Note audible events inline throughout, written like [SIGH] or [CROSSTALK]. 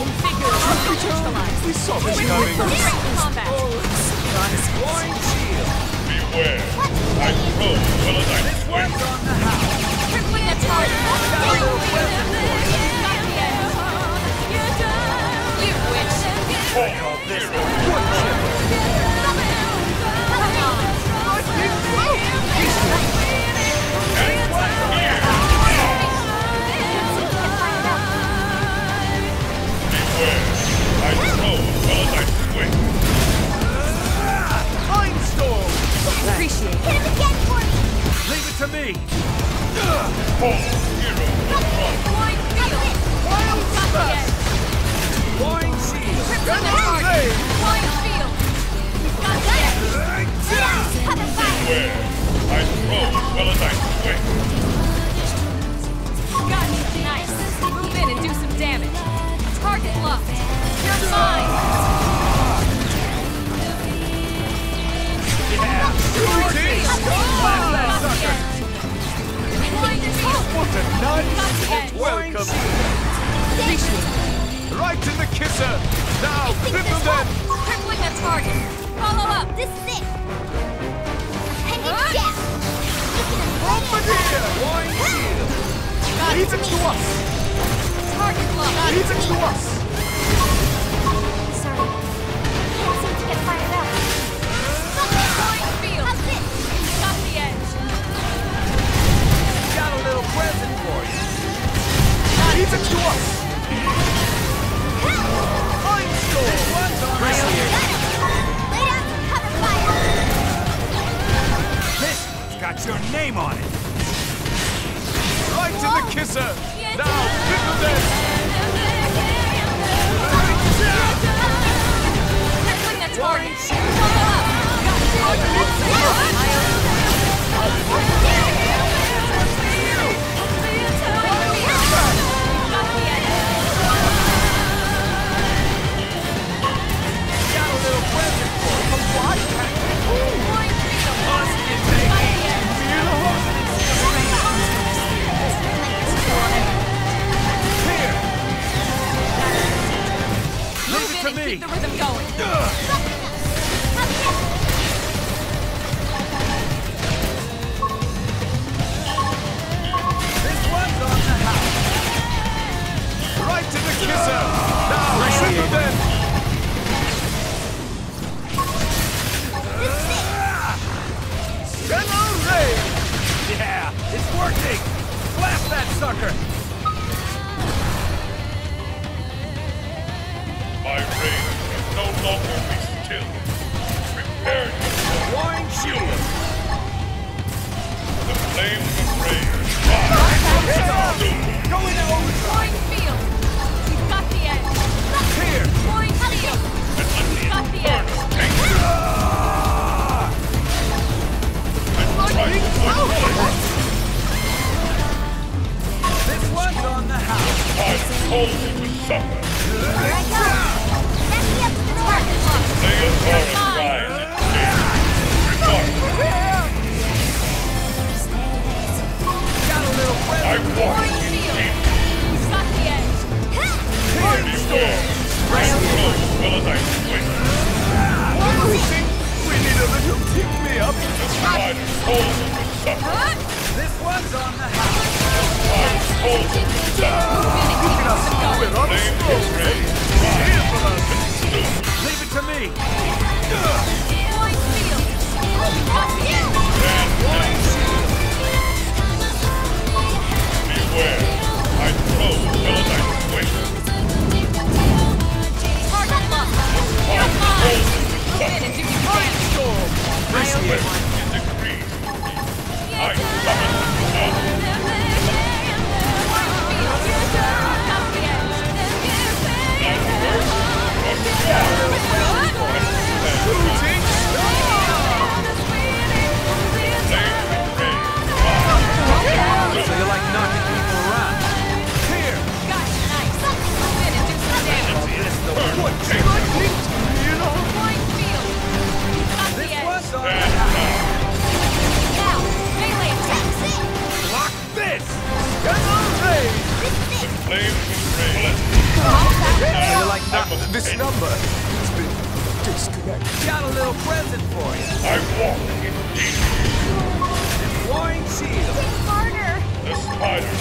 We saw this coming. Combat. Exploring shield. Beware. I probe well I This one's on the house. Crippling attack. You witch. What them. Right in the kisser. Now, clip them dead. Crippling a target. Follow up. This is it. Hanging. Open. Wine shield. Leave it to us. Target. Leave it to us.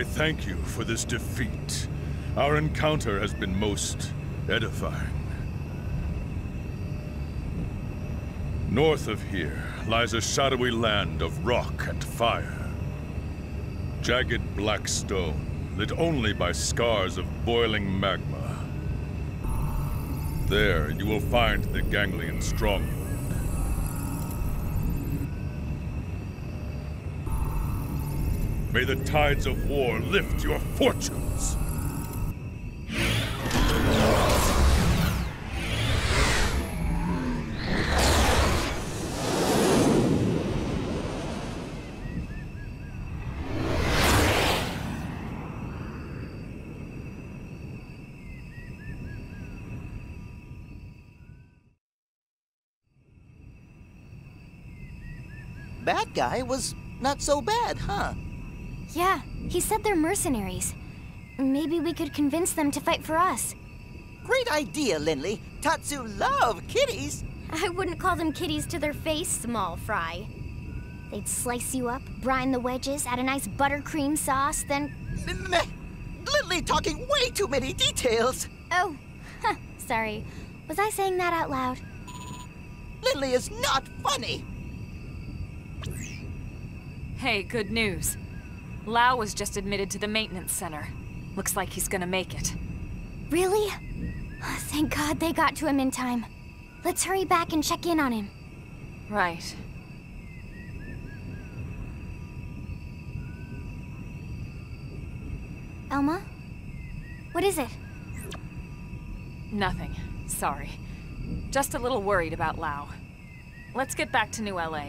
I thank you for this defeat. Our encounter has been most edifying. North of here lies a shadowy land of rock and fire. Jagged black stone, lit only by scars of boiling magma. There you will find the Ganglion stronghold. May the tides of war lift your fortunes. Bad guy was not so bad, huh? Yeah, he said they're mercenaries. Maybe we could convince them to fight for us. Great idea, Lindley. Tatsu love kitties. I wouldn't call them kitties to their face, small fry. They'd slice you up, brine the wedges, add a nice buttercream sauce, then. Meh. Lindley talking way too many details. Oh, huh, sorry. Was I saying that out loud? Lindley is not funny. Hey, good news. Lao was just admitted to the maintenance center. Looks like he's gonna make it. Really? Oh, thank God they got to him in time. Let's hurry back and check in on him. Right. Elma? What is it? Nothing. Sorry. Just a little worried about Lao. Let's get back to New LA.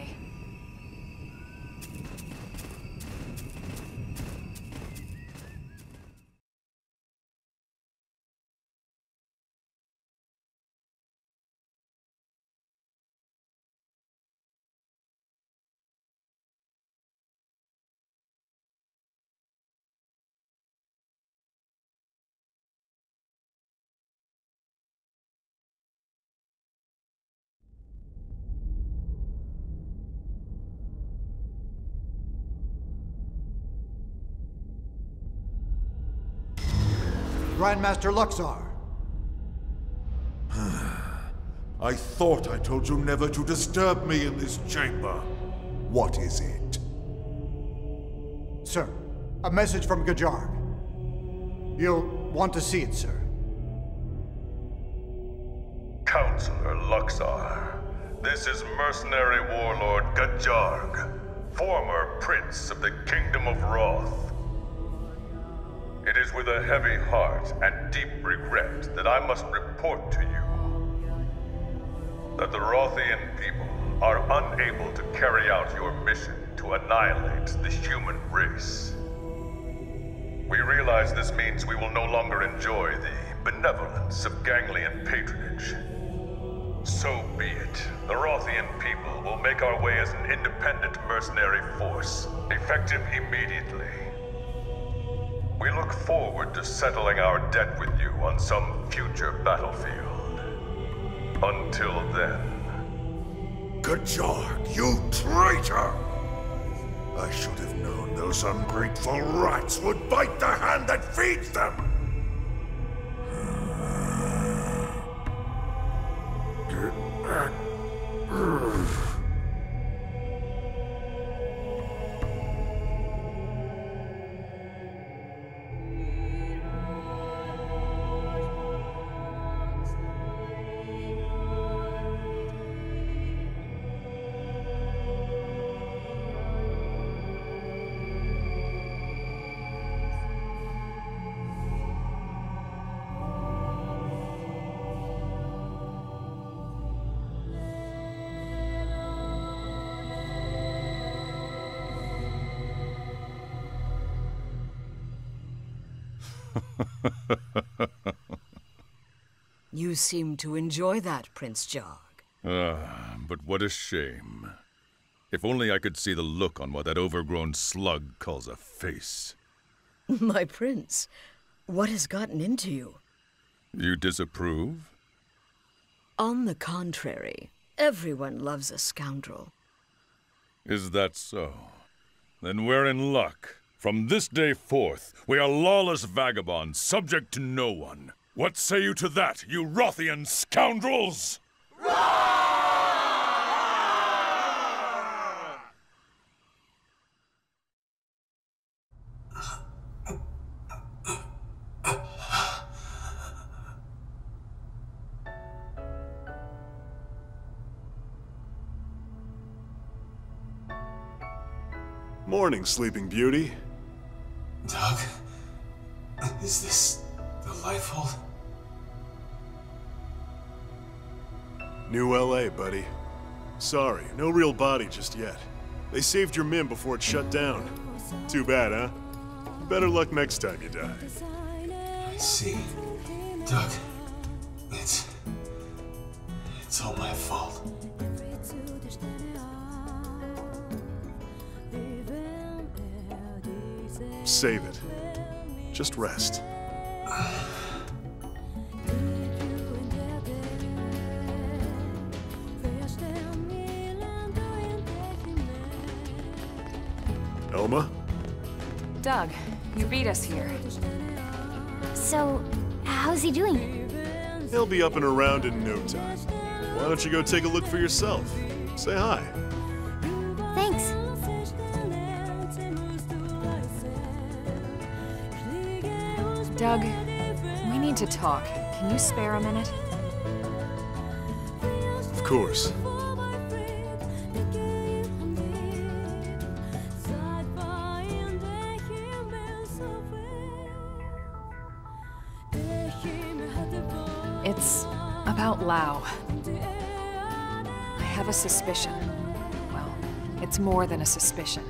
Grandmaster Luxaar. [SIGHS] I thought I told you never to disturb me in this chamber. What is it? Sir, a message from Ga Jarg. You'll want to see it, sir. Counselor Luxaar, This is mercenary warlord Ga Jarg, former prince of the Kingdom of Roth. It is with a heavy heart and deep regret that I must report to you that the Rothian people are unable to carry out your mission to annihilate the human race. We realize this means we will no longer enjoy the benevolence of Ganglion patronage. So be it. The Rothian people will make our way as an independent mercenary force, effective immediately. We look forward to settling our debt with you on some future battlefield. Until then. Ga Jarg, you traitor! I should have known those ungrateful rats would bite the hand that feeds them! You seem to enjoy that, Prince Jarg. Ah, but what a shame. If only I could see the look on what that overgrown slug calls a face. [LAUGHS] My prince, what has gotten into you? You disapprove? On the contrary, everyone loves a scoundrel. Is that so? Then we're in luck. From this day forth, we are lawless vagabonds, subject to no one. What say you to that, you Rothian scoundrels? Morning, Sleeping Beauty. Doug? Is this the Lifehold? New LA, buddy. Sorry, no real body just yet. They saved your Mim before it shut down. Too bad, huh? Better luck next time you die. I see. Doug, it's. It's all my fault. Save it. Just rest. Elma? Doug, you beat us here. So, how's he doing? He'll be up and around in no time. Why don't you go take a look for yourself? Say hi. Doug, we need to talk. Can you spare a minute? Of course. It's about Lao. I have a suspicion. Well, it's more than a suspicion.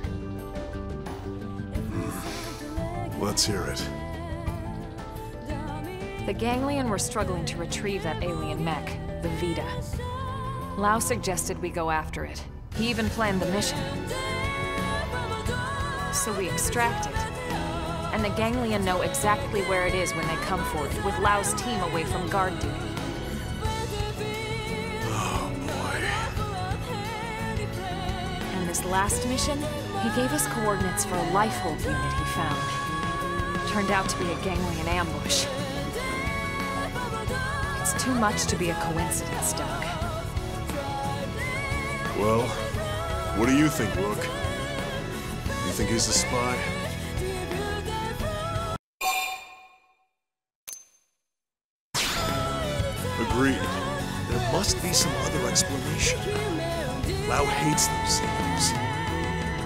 Let's hear it. The Ganglion were struggling to retrieve that alien mech, the Vita. Lao suggested we go after it. He even planned the mission. So we extract it. And the Ganglion know exactly where it is when they come for it, with Lao's team away from guard duty. Oh, And this last mission, he gave us coordinates for a lifehold unit he found. Turned out to be a Ganglion ambush. Too much to be a coincidence, Doug. Well, what do you think, Rook? You think he's a spy? Agreed. There must be some other explanation. Lao hates those sailors.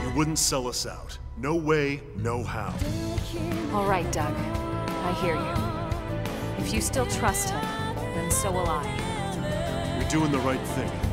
You wouldn't sell us out. No way, no how. All right, Doug. I hear you. If you still trust him, then so will I. You're doing the right thing.